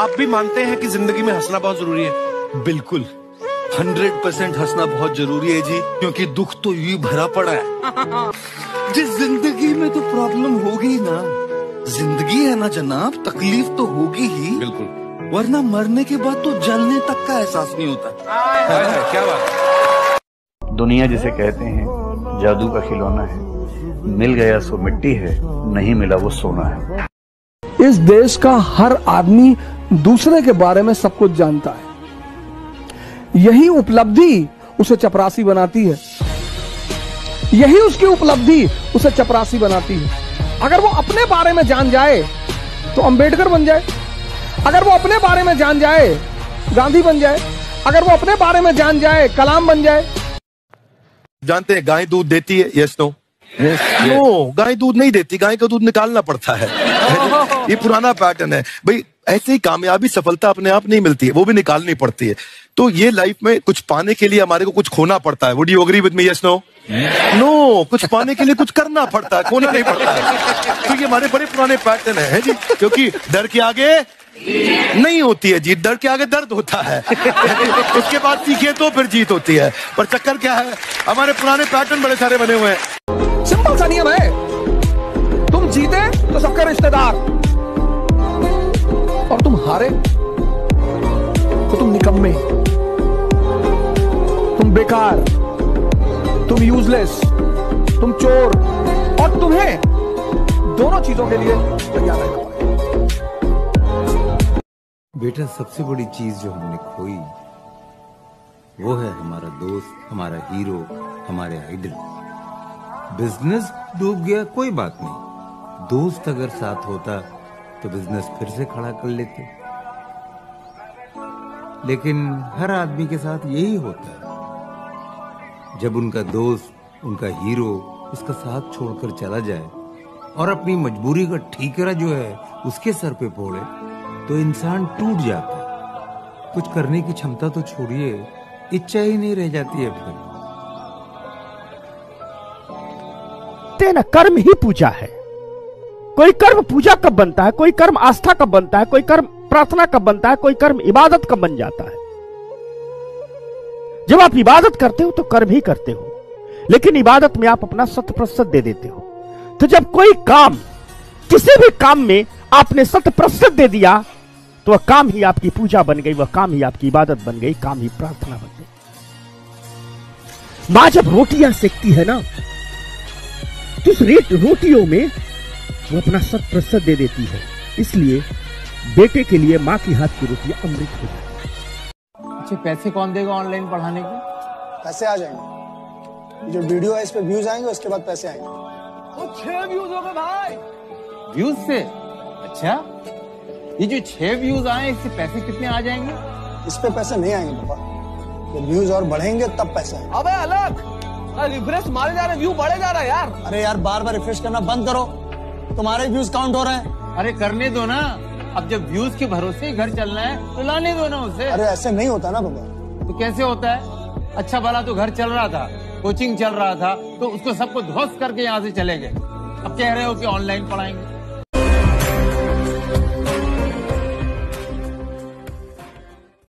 आप भी मानते हैं कि ज़िंदगी में हंसना बहुत ज़रूरी है? बिल्कुल। हंड्रेड परसेंट हंसना बहुत ज़रूरी है जी क्योंकि दुख तो यूँ ही भरा पड़ा है। जिस ज़िंदगी में तो प्रॉब्लम होगी ना। ज़िंदगी है ना जनाब तकलीफ़ तो होगी ही। बिल्कुल। वरना मरने के बाद तो जलने तक का एहसास नहीं होता। क्या बात दुनिया जिसे कहते हैं जादू का खिलौना है। मिल गया सो मिट्टी है नहीं मिला वो सोना है। इस देश का हर आदमी दूसरे के बारे में सब कुछ जानता है। यही उपलब्धि उसे चपरासी बनाती है। यही उसकी उपलब्धि उसे चपरासी बनाती है। अगर वो अपने बारे में जान जाए तो अंबेडकर बन जाए। अगर वो अपने बारे में जान जाए गांधी बन जाए। अगर वो अपने बारे में जान जाए कलाम बन जाए। जानते हैं गाय दूध देती है? यस नो नो गाय दूध नहीं देती। गाय का दूध निकालना पड़ता है। ये पुराना पैटर्न है। भाई ऐसे ही कामयाबी सफलता अपने आप नहीं मिलती है वो भी निकालनी पड़ती है। तो ये लाइफ में कुछ पाने के लिए हमारे को कुछ खोना पड़ता है। Would you agree with me yes no no कुछ पाने के लिए कुछ करना पड़ता है खोना नहीं पड़ता है। तो ये हमारे बड़े पुराने पैटर्न है, है जी? क्योंकि डर के आगे नहीं होती है जीत डर के आगे दर्द होता है। उसके बाद सीखे तो फिर जीत होती है। पर चक्कर क्या है? हमारे पुराने पैटर्न बड़े सारे बने हुए हैं। सिंपल सा नियम है। तुम जीते तो सबके रिश्तेदार। तो तुम बेकार, तुम यूजलेस तुम चोर, और तुम्हें दोनों चीज़ों के लिए तैयार रहना बेटा, सबसे बड़ी चीज़ जो हमने खोई, वो है हमारा दोस्त, हमारा हीरो हमारे आइडल बिज़नेस डूब गया, कोई बात नहीं। दोस्त अगर साथ होता तो बिज़नेस फिर से खड़ा कर लेते। लेकिन हर आदमी के साथ यही होता है। जब उनका दोस्त, उनका हीरो उसका साथ छोड़कर चला जाए और अपनी मजबूरी का ठीकरा जो है उसके सर पे फोड़े तो इंसान टूट जाता है। कुछ करने की क्षमता तो छोड़िए, इच्छा ही नहीं रह जाती है फिर तेना कर्म ही पूजा है। कोई कर्म पूजा कब बनता है? कोई कर्म आस्था कब बनता है? कोई कर्म प्रार्थना कब बनता है? कोई कर्म इबादत कब बन जाता है? जब आप इबादत करते हो तो कर्म ही करते हो। लेकिन इबादत में आप अपना शत प्रतिशत दे देते हो। तो जब कोई काम, किसी भी काम में आपने शत प्रतिशत दे दिया तो वह काम ही आपकी पूजा बन गई, वह काम ही आपकी इबादत बन गई, काम ही प्रार्थना बन गई। माँ जब रोटियाँ सेकती है ना तो उस रेट रोटियों में वो अपना शत प्रतिशत दे देती है। इसलिए बेटे के लिए माँ की हाथ की रोटी अमृत हो जाती अच्छा पैसे कौन देगा ऑनलाइन पढ़ाने के? पैसे आ जाएँगे। जो वीडियो है इस पे व्यूज़ आएँगे उसके बाद पैसे आएँगे। तो छह व्यूज़ हो गए भाई। व्यूज़ से? अच्छा। ये जो छह व्यूज़ आए इससे पैसे कितने आ जाएँगे? इस पे पैसे नहीं आएँगे पापा। जब व्यूज़ और बढ़ेंगे तब पैसे आएँगे। अबे अलग। रिफ्रेश मारे जा रहे व्यू बढ़े जा रहा है यार। अरे यार बार बार रिफ्रेश करना बंद करो। तुम्हारे व्यूज़ काउंट हो रहे हैं। अरे करने दो ना। अब जब व्यूज़ के भरोसे ही घर चलना है तो लाने दो ना उसे। अरे ऐसे नहीं होता ना बाबा तो कैसे होता है? अच्छा भला तो घर चल रहा था कोचिंग चल रहा था तो उसको सबको ध्वस्त करके यहाँ से चले गए। अब कह रहे हो कि ऑनलाइन पढ़ाएँगे।